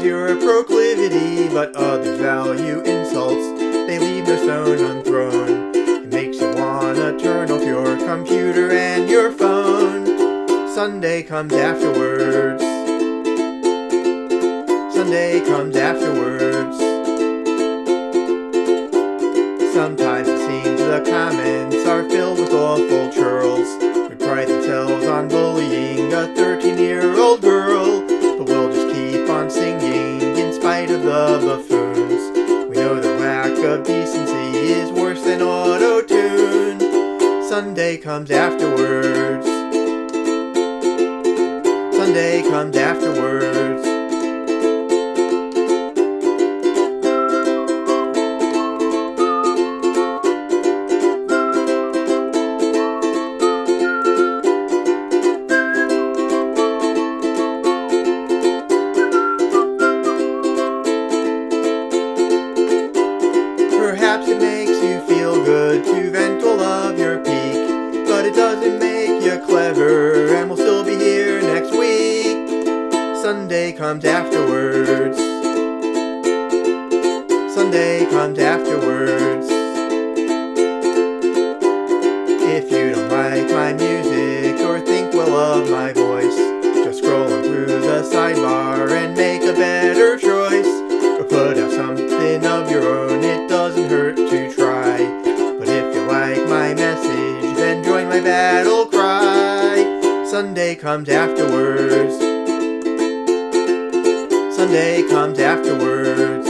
your proclivity, but others value insults. They leave no stone unthrown. It makes you wanna turn off your computer and your phone. Sunday comes afterwards. Sunday comes afterwards. The buffoons. We know the lack of decency is worse than auto tune. Sunday comes afterwards. Sunday comes afterwards. Perhaps it makes you feel good to vent all of your pique, but it doesn't make you clever, and we'll still be here next week. Sunday comes afterwards. Sunday comes afterwards. If you don't like my music or think well of my voice, just scroll through the sidebar and make battle cry. Sunday comes afterwards. Sunday comes afterwards.